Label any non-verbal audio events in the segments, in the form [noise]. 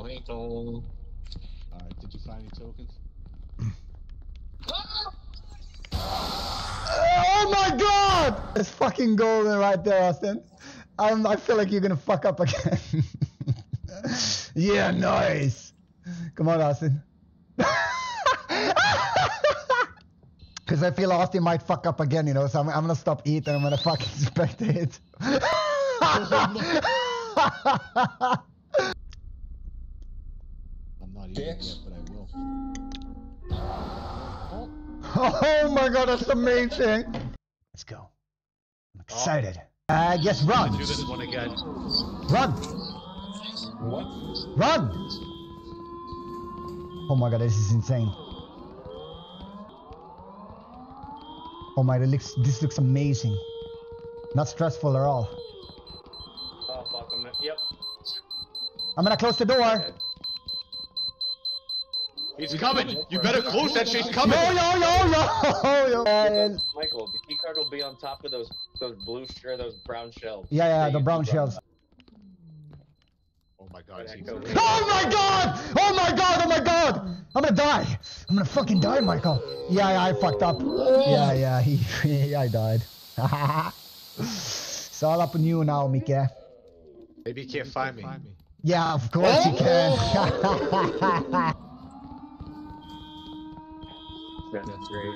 Mojito. Alright, did you find any tokens? Oh my god! It's fucking golden right there, Austin. I'm, I feel like you're gonna fuck up again. [laughs] yeah, nice. Come on, Austin. [laughs] Because I feel Austin might fuck up again, you know, so I'm, I'm gonna stop eating. I'm gonna fucking [laughs] spectate. I'm not eating Dicks. yet, but I will. oh my god, that's amazing. Let's go. I'm excited. Uh, I guess run. Do this one again. Run. What? Run! Oh my god, this is insane. Oh my, this looks, this looks amazing. Not stressful at all. Oh fuck, I'm gonna. Yep. I'm gonna close the door. He's coming. You better close that shit. He's coming. Yo, yo, yo, yo, [laughs] yo. Michael, the key card will be on top of those those blue or those brown shells. yeah, yeah, That the brown shells. Oh my god. That he's- goes- Oh my god! Oh my god! Oh my god! I'm gonna die! I'm gonna fucking die, Michael. Yeah, yeah, I fucked up. Yeah, yeah, he, [laughs] he I died. [laughs] it's all up on you now, Mike. Maybe he can't find me. Yeah, of course you can. Oh! That's great.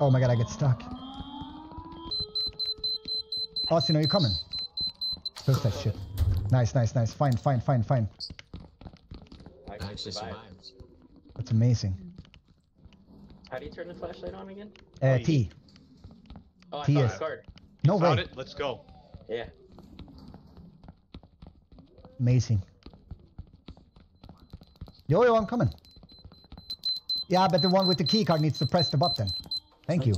oh my god, I get stuck. Austin, are you coming? Close that shit. Nice, nice, nice. Fine, fine, fine, fine. I I actually survived. That's amazing. How do you turn the flashlight on again? Uh, T. Oh, I T found is- card. No Found way. it. Let's go. Yeah. Amazing. Yo, yo, I'm coming. Yeah, but the one with the key card needs to press the button. Thank you.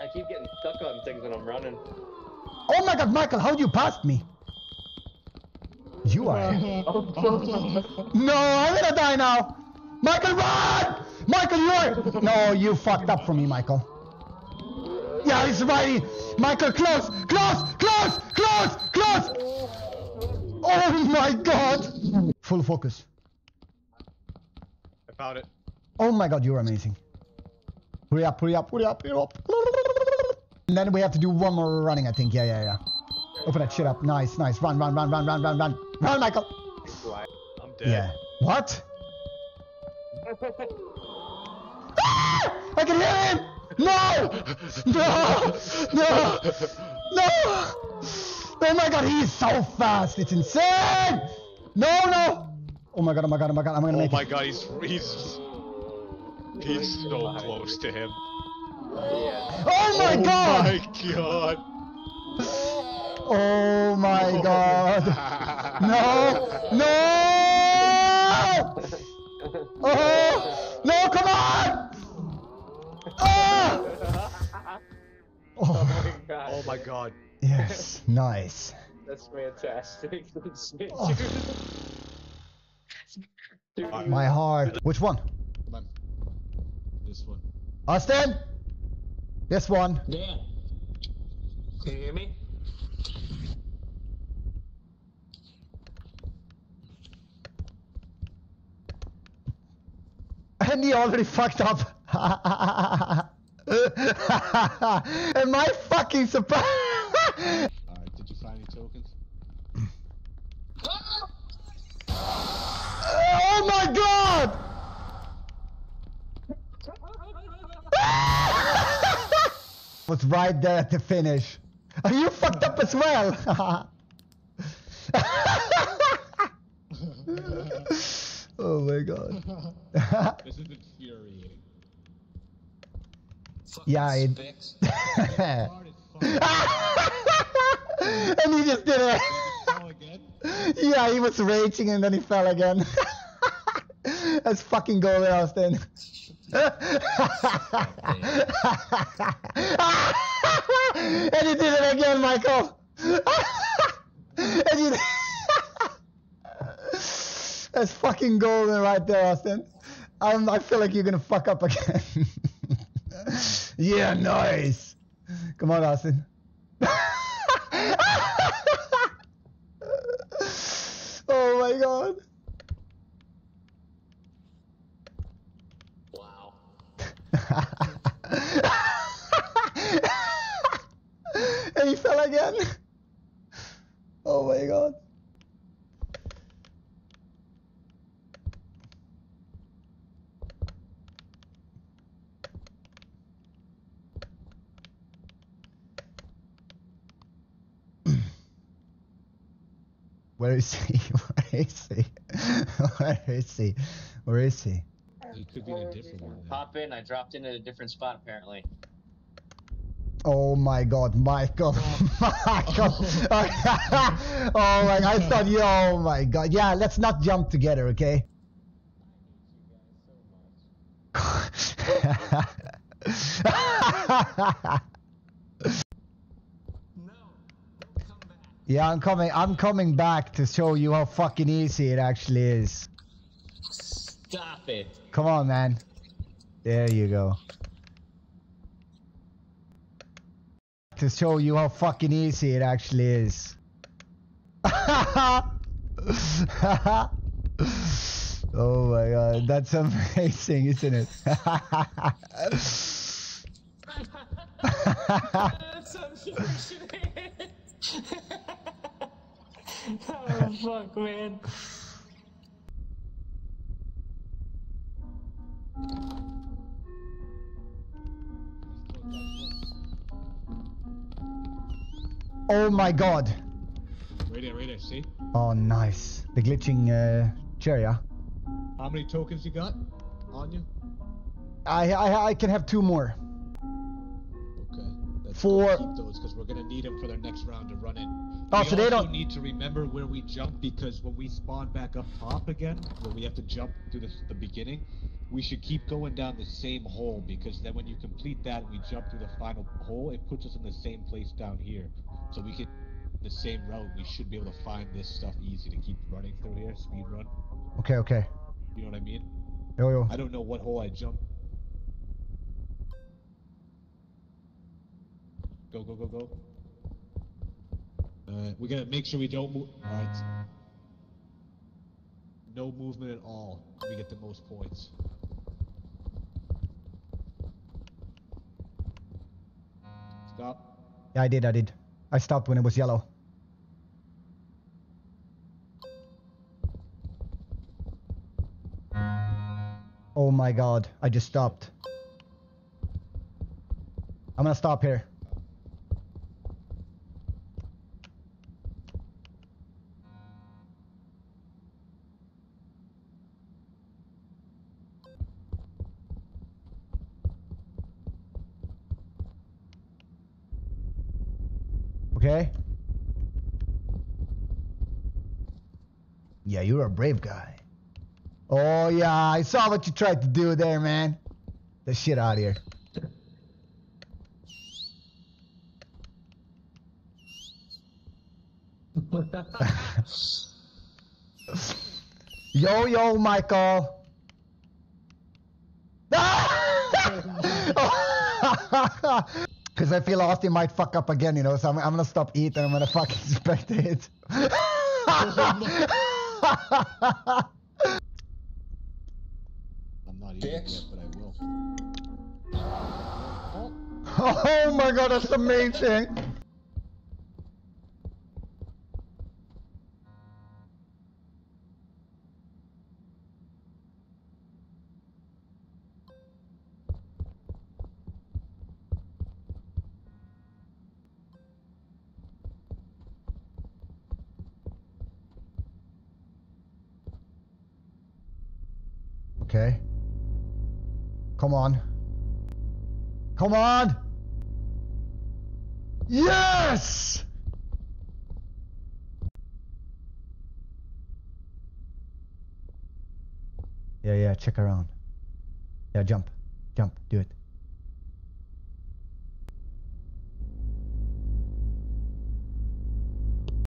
I keep getting stuck on things when I'm running. Oh my god, Michael, how did you passed me? You are. [laughs] No, I'm gonna die now. Michael, run! Michael, you are. No, you fucked up for me, Michael. Yeah, he's right. Michael, close, close, close, close, close. Oh my god. Full focus. I found it. Oh my god, you're amazing. Hurry up, hurry up, hurry up, hurry up. And then we have to do one more running, I think. Yeah, yeah, yeah. Open that shit up. Nice, nice. Run, run, run, run, run, run, run. Run, Michael. I'm dead. Yeah. What? Ah! I can hear him! No! No! No! No! Oh my god, he's so fast! It's insane! No, no! Oh my god, oh my god, oh my god, I'm gonna Oh make Oh my it. god. He's he's he's so close to him. Yeah. Oh my god! oh god! my god. Oh my god! [laughs] No! No! Oh! No, come on! Ah! Oh Oh, my god. Oh my god. yes, nice. That's fantastic. [laughs] Oh. Dude, you- My heart. Which one? Come on. This one. Austin? This one. Yeah. Can you hear me? [laughs] And he already fucked up. [laughs] Am I fucking surprised? Alright, did you find any tokens? [clears throat] oh my god! Was right there at the finish. Are you fucked up as well? [laughs] oh my god. This is infuriating. Fucking [laughs] Yeah, it- Spix. Hard as fuck. and he just did it. [laughs] Yeah, he was raging and then he fell again. That's fucking golden, Austin. And he did it again, Michael. and you. That's fucking golden right there, Austin. I'm, I feel like you're gonna fuck up again. [laughs] yeah, nice. Come on, Austin. [laughs] oh my god. And he fell again. Oh my god. Where is he? [laughs] [laughs] Where is he? Where is he? Where is he? He could be in a different one. then. Pop in. I dropped in at a different spot apparently. Oh my god, Michael. [laughs] Michael. [laughs] oh my I thought you oh my god. Yeah, let's not jump together, okay? No. Come back. yeah, I'm coming I'm coming back to show you how fucking easy it actually is. Stop it. Come on, man. There you go. To show you how fucking easy it actually is. [laughs] oh my god, that's amazing, isn't it? [laughs] That's unfortunate. [laughs] oh fuck, man. Oh my god. Right there, right there. See? Oh, nice. The glitching uh, chair, yeah? How many tokens you got on you? I, I, I can have two more. Okay. Let's For- keep those because we're gonna need them for their next round to run in. Oh, we so they don't- need to remember where we jump because when we spawn back up top again, where we have to jump to the, the beginning, we should keep going down the same hole because then when you complete that and we jump through the final hole, it puts us in the same place down here. So we can the same route. We should be able to find this stuff easy to keep running through here, speed run. Okay, okay. You know what I mean? Yo, yo. I don't know what hole I jumped. Go, go, go, go. Uh, we gotta make sure we don't move. Alright. No movement at all. We get the most points. Stop. Yeah, I did, I did. I stopped when it was yellow. Oh my god, I just stopped. I'm gonna stop here. Okay? Yeah, you're a brave guy. Oh yeah, I saw what you tried to do there, man. The shit out of here. Yo, yo, Michael. [laughs] Because I feel Austin might fuck up again, you know, so I'm, I'm gonna stop eating. I'm gonna fucking [laughs] spectate. [laughs] I'm not eating yet, but I will. oh my god, that's amazing. Okay. Come on. Come on! Yes! Yeah, yeah, check around. Yeah, jump. Jump, do it.